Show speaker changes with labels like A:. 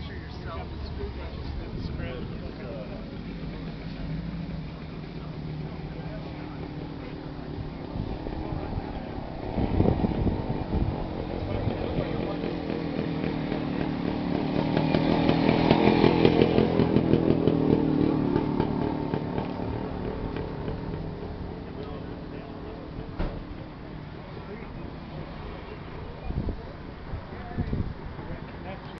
A: picture yourself.
B: Spread like a